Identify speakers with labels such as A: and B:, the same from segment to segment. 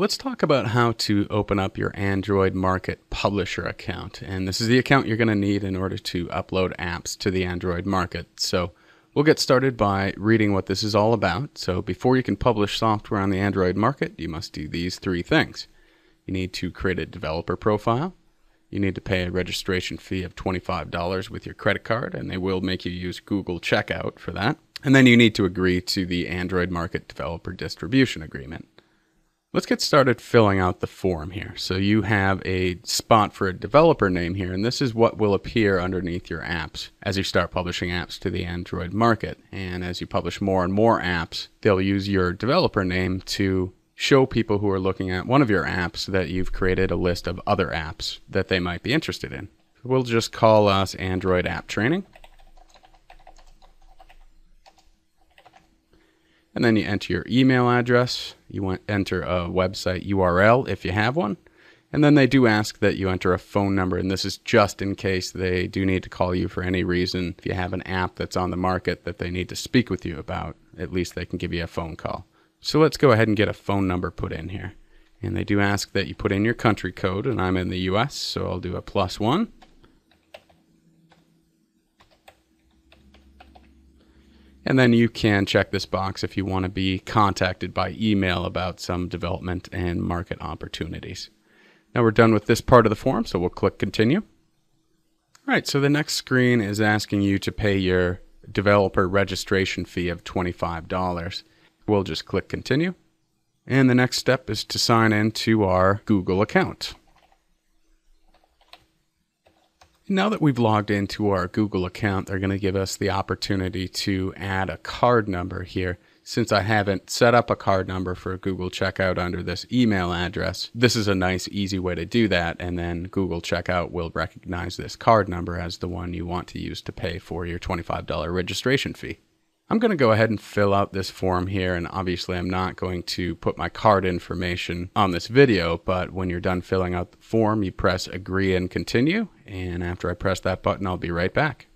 A: Let's talk about how to open up your Android Market Publisher account. And this is the account you're going to need in order to upload apps to the Android market. So we'll get started by reading what this is all about. So before you can publish software on the Android market, you must do these three things. You need to create a developer profile. You need to pay a registration fee of $25 with your credit card, and they will make you use Google Checkout for that. And then you need to agree to the Android Market Developer Distribution Agreement. Let's get started filling out the form here. So you have a spot for a developer name here, and this is what will appear underneath your apps as you start publishing apps to the Android market. And as you publish more and more apps, they'll use your developer name to show people who are looking at one of your apps that you've created a list of other apps that they might be interested in. We'll just call us Android App Training. And then you enter your email address. You want enter a website URL if you have one. And then they do ask that you enter a phone number, and this is just in case they do need to call you for any reason. If you have an app that's on the market that they need to speak with you about, at least they can give you a phone call. So let's go ahead and get a phone number put in here. And they do ask that you put in your country code, and I'm in the US, so I'll do a plus one. And then you can check this box if you want to be contacted by email about some development and market opportunities. Now we're done with this part of the form, so we'll click continue. All right, so the next screen is asking you to pay your developer registration fee of $25. We'll just click continue. And the next step is to sign into our Google account. Now that we've logged into our Google account, they're going to give us the opportunity to add a card number here. Since I haven't set up a card number for Google Checkout under this email address, this is a nice, easy way to do that. And then Google Checkout will recognize this card number as the one you want to use to pay for your $25 registration fee. I'm going to go ahead and fill out this form here, and obviously I'm not going to put my card information on this video, but when you're done filling out the form, you press agree and continue, and after I press that button, I'll be right back.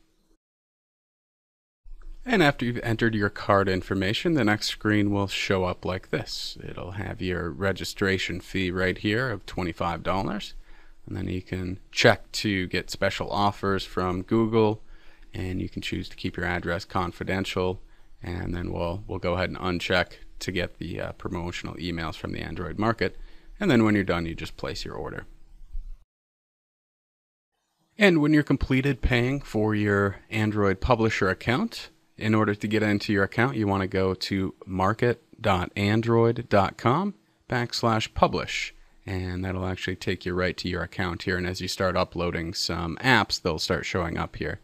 A: And after you've entered your card information, the next screen will show up like this. It'll have your registration fee right here of $25, and then you can check to get special offers from Google, and you can choose to keep your address confidential. And then we'll we'll go ahead and uncheck to get the uh, promotional emails from the Android market. And then when you're done you just place your order. And when you're completed paying for your Android publisher account in order to get into your account you want to go to market.android.com backslash publish. And that'll actually take you right to your account here. And as you start uploading some apps they'll start showing up here